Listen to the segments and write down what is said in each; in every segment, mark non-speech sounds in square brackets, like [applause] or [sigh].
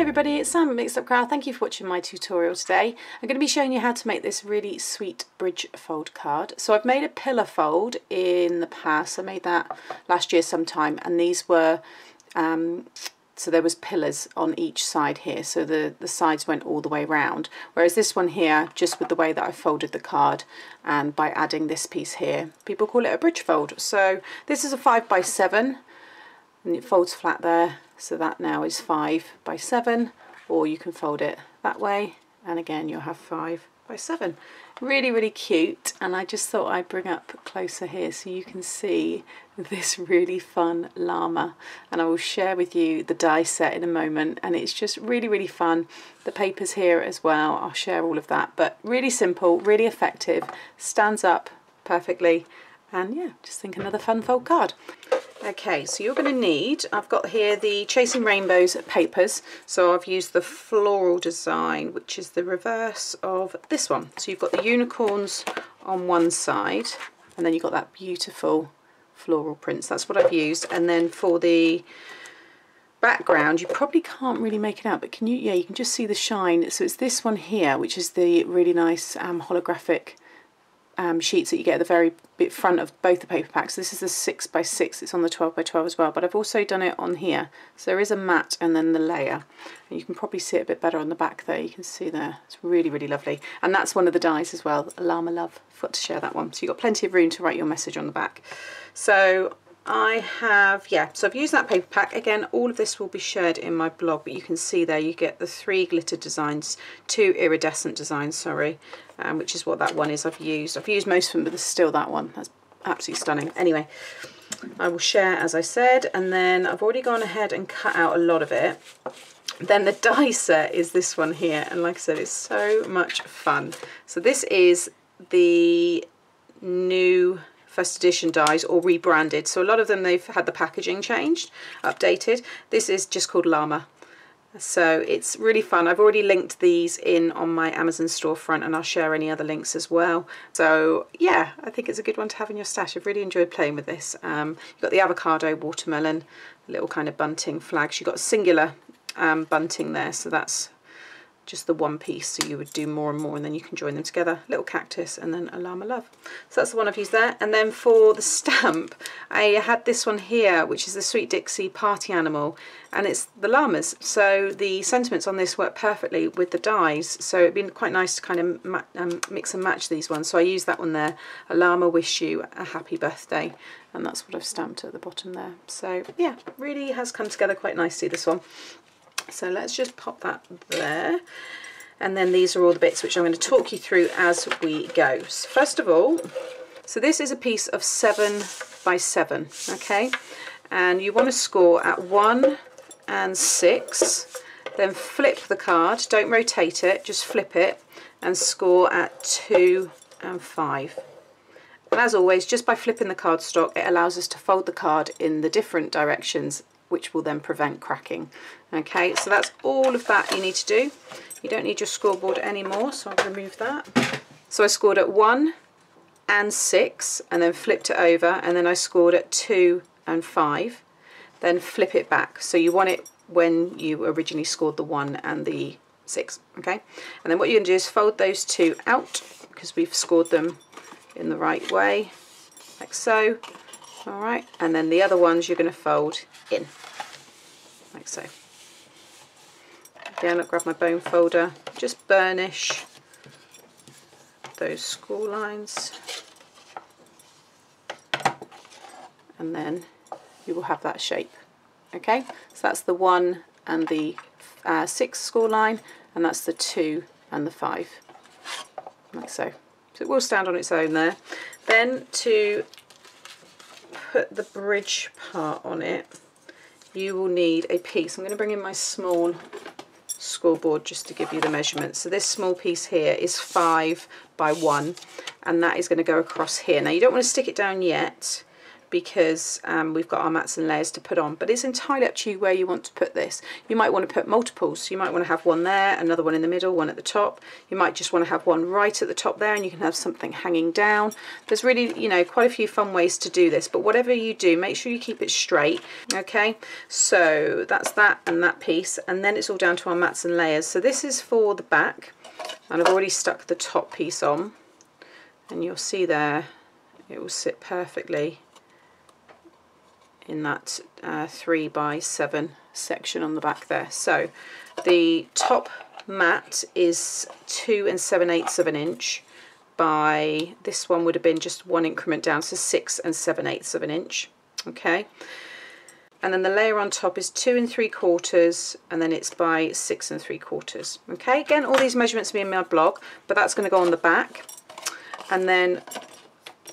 Hi everybody, it's Sam at Mixed Up Craft. Thank you for watching my tutorial today. I'm going to be showing you how to make this really sweet bridge fold card. So I've made a pillar fold in the past. I made that last year sometime and these were, um, so there was pillars on each side here. So the, the sides went all the way round. Whereas this one here, just with the way that I folded the card and by adding this piece here, people call it a bridge fold. So this is a five by seven and it folds flat there so that now is 5 by 7 or you can fold it that way. And again you'll have 5 by 7. Really really cute. And I just thought I'd bring up closer here so you can see [laughs] this really fun llama. And I will share with you the die set in a moment. And it's just really really fun. The papers here as well, I'll share all of that. But really simple, really effective, stands up perfectly and yeah just think another fun fold card. Okay, so you're going to need, I've got here the Chasing Rainbows papers. So I've used the floral design, which is the reverse of this one. So you've got the unicorns on one side, and then you've got that beautiful floral prints. That's what I've used. And then for the background, you probably can't really make it out, but can you, yeah, you can just see the shine. So it's this one here, which is the really nice um, holographic um, sheets that you get at the very bit front of both the paper packs. This is the 6 by 6 it's on the 12 by 12 as well, but I've also done it on here. So there is a mat and then the layer. And you can probably see it a bit better on the back there. You can see there. It's really, really lovely. And that's one of the dies as well, Llama Love. Forgot to share that one. So you've got plenty of room to write your message on the back. So I have, yeah, so I've used that paper pack. Again, all of this will be shared in my blog, but you can see there you get the three glitter designs, two iridescent designs, sorry, um, which is what that one is I've used. I've used most of them, but there's still that one. That's absolutely stunning. Anyway, I will share as I said, and then I've already gone ahead and cut out a lot of it. Then the [laughs] die set is this one here, and like I said, it's so much fun. So this is the new first edition dies or rebranded. So a lot of them, they've had the packaging changed, updated. This is just called Llama. So it's really fun. I've already linked these in on my Amazon storefront and I'll share any other links as well. So yeah, I think it's a good one to have in your stash. I've really enjoyed playing with this. Um, you've got the avocado, watermelon, little kind of bunting flags. You've got singular um, bunting there, so that's just the one piece so you would do more and more and then you can join them together. Little cactus and then a llama love. So that's the one I've used there. And then for the stamp I had this one here which is the Sweet Dixie party animal and it's the llamas. So the sentiments on this work perfectly with the dies so it'd been quite nice to kind of um, mix and match these ones. So I used that one there a llama wish you a happy birthday and that's what I've stamped at the bottom there. So yeah really has come together quite nicely this one so let's just pop that there. And then these are all the bits which I'm going to talk you through as we go. So first of all, so this is a piece of seven by seven, okay? And you want to score at one and six, then flip the card, don't rotate it, just flip it and score at two and five. And as always, just by flipping the cardstock, it allows us to fold the card in the different directions which will then prevent cracking. Okay, so that's all of that you need to do. You don't need your scoreboard anymore, so I'll remove that. So I scored at 1 and 6, and then flipped it over, and then I scored at 2 and 5. Then flip it back. So you want it when you originally scored the 1 and the 6, okay? And then what you're to do is fold those two out, because we've scored them in the right way, like so. All right, and then the other ones you're going to fold in, like so. Again, I'll grab my bone folder, just burnish those score lines, and then you will have that shape. Okay, so that's the one and the uh, six score line, and that's the two and the five, like so. So it will stand on its own there. Then to put the bridge part on it, you will need a piece. I'm going to bring in my small scoreboard just to give you the measurements. So this small piece here is 5 by 1 and that is going to go across here. Now you don't want to stick it down yet because um, we've got our mats and layers to put on. But it's entirely up to you where you want to put this. You might want to put multiples. So you might want to have one there another one in the middle one at the top. You might just want to have one right at the top there and you can have something hanging down. There's really you know quite a few fun ways to do this but whatever you do make sure you keep it straight okay? So that's that and that piece and then it's all down to our mats and layers. So this is for the back and I've already stuck the top piece on. And you'll see there it will sit perfectly in that uh, 3 by 7 section on the back there. So the top mat is 2 and 7 eighths of an inch by, this one would have been just one increment down, so 6 and 7 eighths of an inch. Okay. And then the layer on top is 2 and 3 quarters and then it's by 6 and 3 quarters. Okay, again all these measurements are in my blog but that's going to go on the back. And then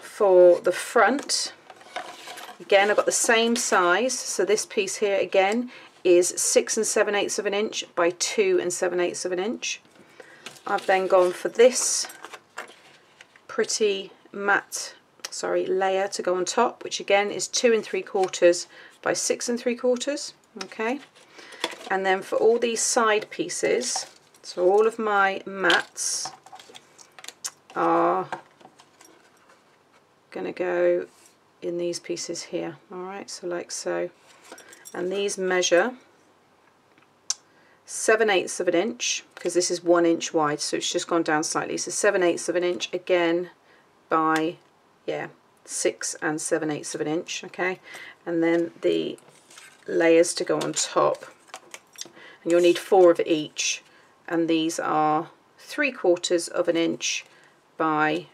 for the front Again, I've got the same size, so this piece here again is 6 and 7 eighths of an inch by 2 and 7 eighths of an inch. I've then gone for this pretty matte sorry, layer to go on top, which again is 2 and 3 quarters by 6 and 3 quarters. Okay, and then for all these side pieces, so all of my mats are going to go in these pieces here. All right so like so. And these measure 7 eighths of an inch because this is one inch wide so it's just gone down slightly. So 7 eighths of an inch again by yeah 6 and 7 eighths of an inch okay? And then the layers to go on top. And you'll need four of each. And these are three quarters of an inch by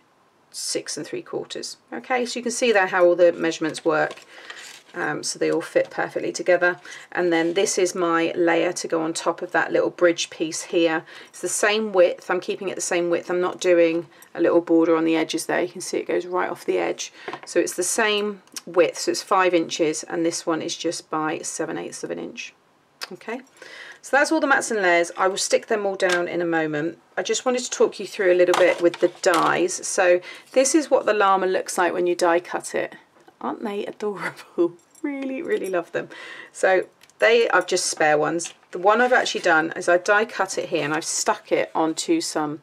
six and three quarters. Okay, so you can see there how all the measurements work. Um, so they all fit perfectly together. And then this is my layer to go on top of that little bridge piece here. It's the same width I'm keeping it the same width I'm not doing a little border on the edges there. You can see it goes right off the edge. So it's the same width so it's five inches and this one is just by seven eighths of an inch. Okay so that's all the mats and layers. I will stick them all down in a moment. I just wanted to talk you through a little bit with the dies. So this is what the llama looks like when you die cut it. Aren't they adorable? [laughs] really, really love them. So they are just spare ones. The one I've actually done is I die cut it here and I've stuck it onto some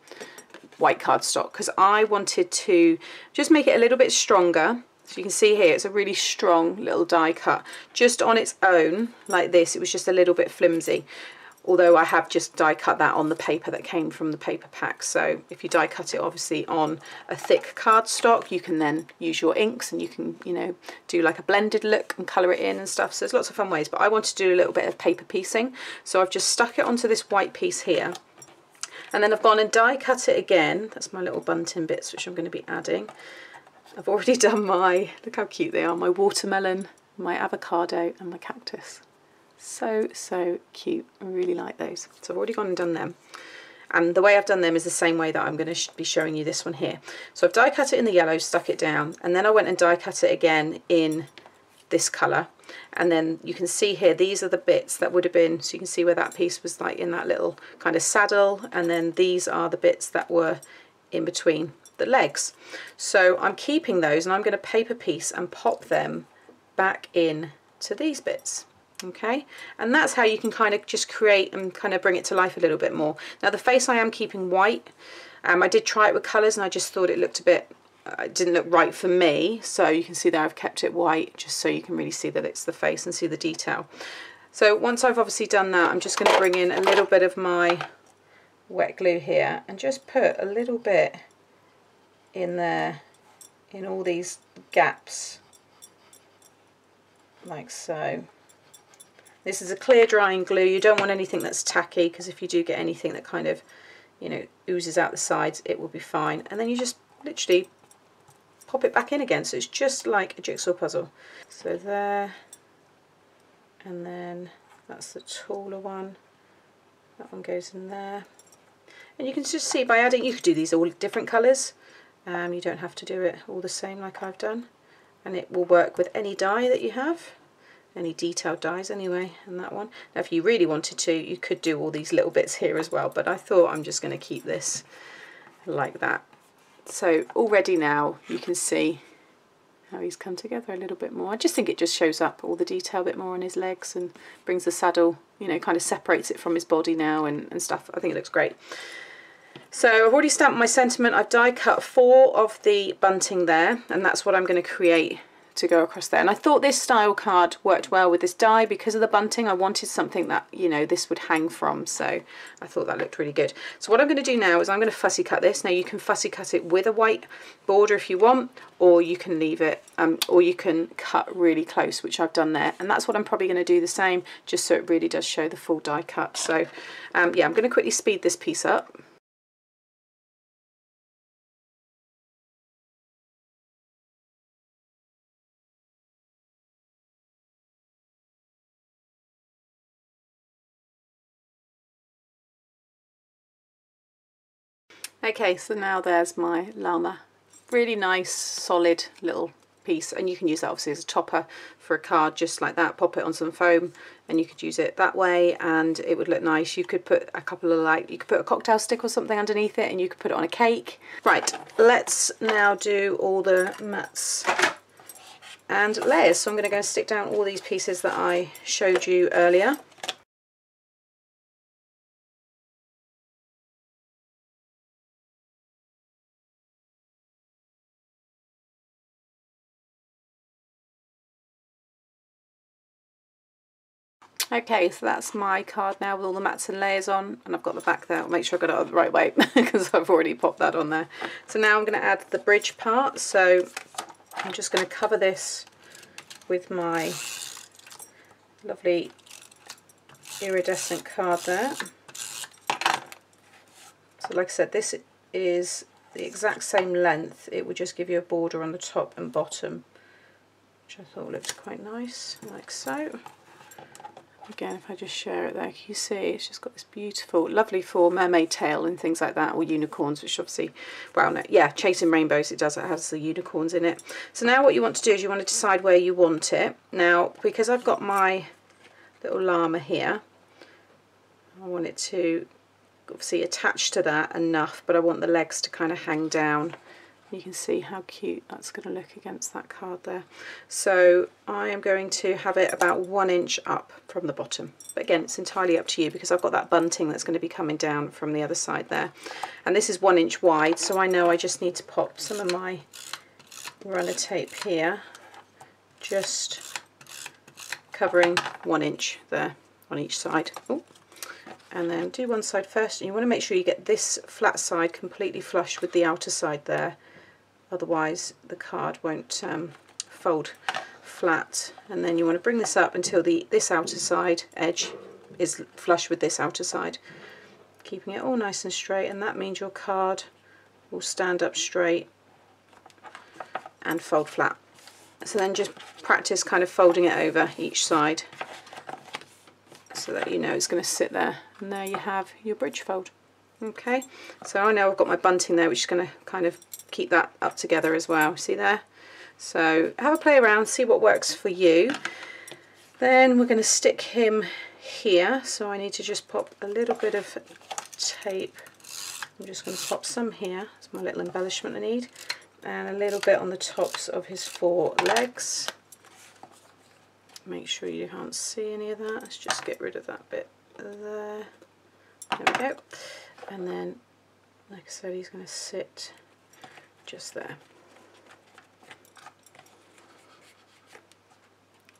white cardstock because I wanted to just make it a little bit stronger so you can see here, it's a really strong little die cut. Just on its own, like this, it was just a little bit flimsy. Although I have just die cut that on the paper that came from the paper pack. So if you die cut it obviously on a thick cardstock, you can then use your inks and you can, you know, do like a blended look and colour it in and stuff. So there's lots of fun ways, but I want to do a little bit of paper piecing. So I've just stuck it onto this white piece here. And then I've gone and die cut it again. That's my little bunting bits, which I'm going to be adding. I've already [laughs] done my, look how cute they are, my watermelon, my avocado and my cactus. So, so cute. I really like those. So I've already gone and done them. And the way I've done them is the same way that I'm going to be showing you this one here. So I've die cut it in the yellow, stuck it down, and then I went and die cut it again in this colour. And then you can see here, these are the bits that would have been, so you can see where that piece was like in that little kind of saddle. And then these are the bits that were in between the legs. So I'm keeping those and I'm going to paper piece and pop them back in to these bits okay? And that's how you can kind of just create and kind of bring it to life a little bit more. Now the face I am keeping white. Um, I did try it with colours and I just thought it looked a bit uh, it didn't look right for me. So you can see that I've kept it white just so you can really see that it's the face and see the detail. So once I've obviously done that I'm just going to bring in a little bit of my wet glue here and just put a little bit in there in all these gaps like so. This is a clear drying glue. You don't want anything that's tacky because if you do get anything that kind of, you know, oozes out the sides, it will be fine. And then you just literally pop it back in again. So it's just like a jigsaw puzzle. So there, and then that's the taller one. That one goes in there. And you can just see by adding, you could do these all different colours. Um, you don't have to do it all the same like I've done and it will work with any die that you have any detailed dies anyway and that one now if you really wanted to you could do all these little bits here as well but I thought I'm just going to keep this like that so already now you can see how he's come together a little bit more. I just think it just shows up all the detail a bit more on his legs and brings the saddle, you know, kind of separates it from his body now and, and stuff. I think it looks great. So I've already stamped my sentiment. I've die cut four of the bunting there and that's what I'm going to create to go across there. And I thought this style card worked well with this die because of the bunting. I wanted something that, you know, this would hang from. So I thought that looked really good. So what I'm going to do now is I'm going to fussy cut this. Now you can fussy cut it with a white border if you want, or you can leave it, um, or you can cut really close, which I've done there. And that's what I'm probably going to do the same, just so it really does show the full die cut. So um, yeah, I'm going to quickly speed this piece up. Okay, so now there's my llama. Really nice, solid little piece. And you can use that obviously as a topper for a card, just like that. Pop it on some foam and you could use it that way and it would look nice. You could put a couple of like, you could put a cocktail stick or something underneath it and you could put it on a cake. Right, let's now do all the mats and layers. So I'm going to go and stick down all these pieces that I showed you earlier. Okay, so that's my card now with all the mats and layers on, and I've got the back there. I'll make sure I got it the right way [laughs] because I've already popped that on there. So now I'm going to add the bridge part. So I'm just going to cover this with my lovely iridescent card there. So like I said, this is the exact same length. It would just give you a border on the top and bottom, which I thought looked quite nice, like so again if I just share it there you see it's just got this beautiful lovely for mermaid tail and things like that or unicorns which obviously well no, yeah chasing rainbows it does it has the unicorns in it. So now what you want to do is you want to decide where you want it. Now because I've got my little llama here I want it to obviously attach to that enough but I want the legs to kind of hang down you can see how cute that's going to look against that card there. So I am going to have it about one inch up from the bottom. But again, it's entirely up to you because I've got that bunting that's going to be coming down from the other side there. And this is one inch wide, so I know I just need to pop some of my runner tape here, just covering one inch there on each side. Ooh. And then do one side first, and you want to make sure you get this flat side completely flush with the outer side there otherwise the card won't um, fold flat. And then you want to bring this up until the this outer side edge is flush with this outer side keeping it all nice and straight. And that means your card will stand up straight and fold flat. So then just practice kind of folding it over each side so that you know it's going to sit there. And there you have your bridge fold. Okay? So I know I've got my bunting there which is going to kind of keep that up together as well see there? So have a play around see what works for you. Then we're going to stick him here so I need to just pop a little bit of tape. I'm just going to pop some here it's my little embellishment I need and a little bit on the tops of his four legs. Make sure you can't see any of that let's just get rid of that bit there. There we go. And then like I said he's going to sit just there.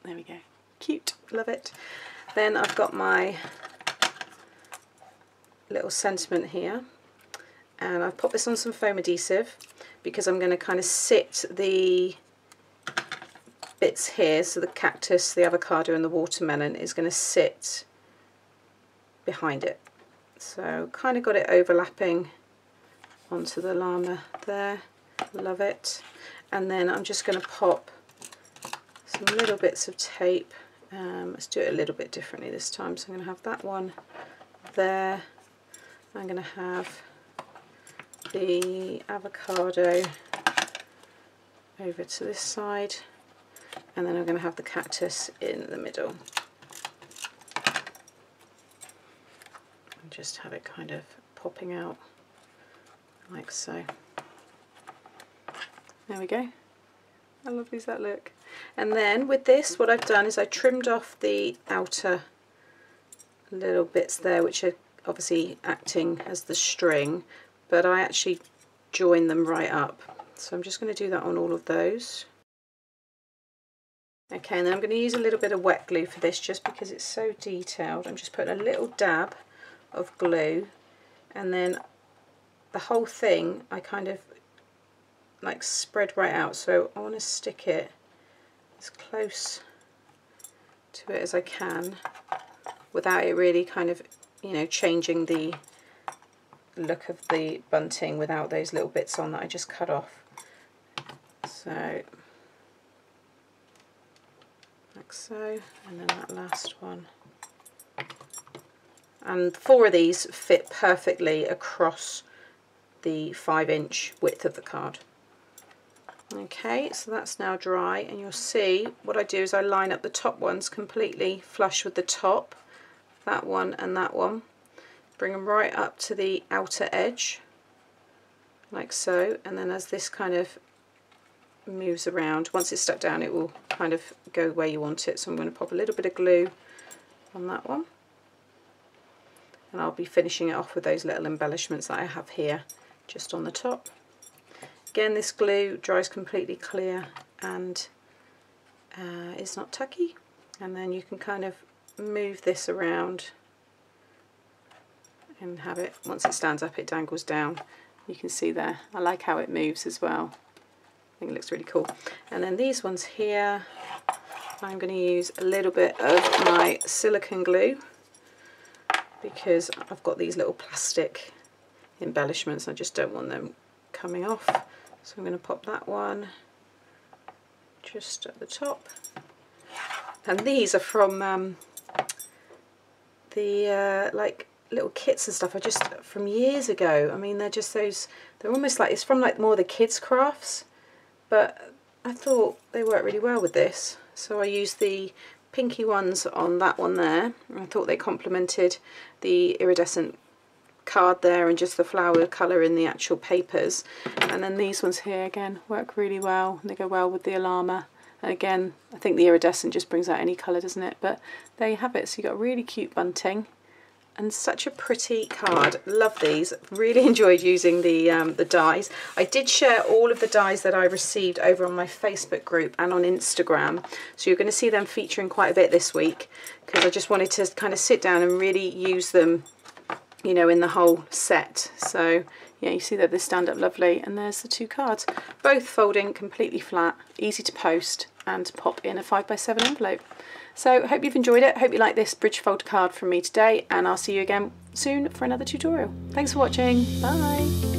There we go. Cute. Love it. Then I've got my little sentiment here. And I've popped this on some foam adhesive because I'm going to kind of sit the bits here. So the cactus, the avocado and the watermelon is going to sit behind it. So kind of got it overlapping onto the llama there. Love it. And then I'm just going to pop some little bits of tape. Um, let's do it a little bit differently this time. So I'm going to have that one there. I'm going to have the avocado over to this side and then I'm going to have the cactus in the middle. And just have it kind of popping out like so. There we go. How lovely does that look? And then with this, what I've done is I trimmed off the outer little bits there, which are obviously acting as the string, but I actually join them right up. So I'm just going to do that on all of those. Okay, and then I'm going to use a little bit of wet glue for this just because it's so detailed. I'm just putting a little dab of glue and then the whole thing I kind of like spread right out. So I want to stick it as close to it as I can without it really kind of you know changing the look of the bunting without those little bits on that I just cut off. So like so and then that last one. And four of these fit perfectly across the five inch width of the card okay so that's now dry and you'll see what I do is I line up the top ones completely flush with the top that one and that one. Bring them right up to the outer edge like so and then as this kind of moves around once it's stuck down it will kind of go where you want it. So I'm going to pop a little bit of glue on that one. And I'll be finishing it off with those little embellishments that I have here just on the top again this glue dries completely clear and uh, it's not tacky and then you can kind of move this around and have it once it stands up it dangles down. You can see there I like how it moves as well. I think it looks really cool. And then these ones here I'm going to use a little bit of my silicone glue because I've got these little plastic embellishments I just don't want them coming off so I'm going to pop that one just at the top and these are from um, the uh, like little kits and stuff I just from years ago I mean they're just those they're almost like it's from like more the kids crafts but I thought they work really well with this so I used the pinky ones on that one there. I thought they complemented the iridescent card there and just the flower colour in the actual papers. And then these ones here again work really well. They go well with the llama. And again, I think the iridescent just brings out any colour, doesn't it? But there you have it. So you've got really cute bunting and such a pretty card. Love these. Really [laughs] enjoyed using the, um, the dies. I did share all of the dies that I received over on my Facebook group and on Instagram. So you're going to see them featuring quite a bit this week because I just wanted to kind of sit down and really use them, you know, in the whole set. So yeah, you see that they stand up lovely. And there's the two cards. Both folding completely flat, easy to post and pop in a 5x7 envelope. So hope you've enjoyed it. Hope you like this bridge fold card from me today and I'll see you again soon for another tutorial. Thanks for watching. Bye.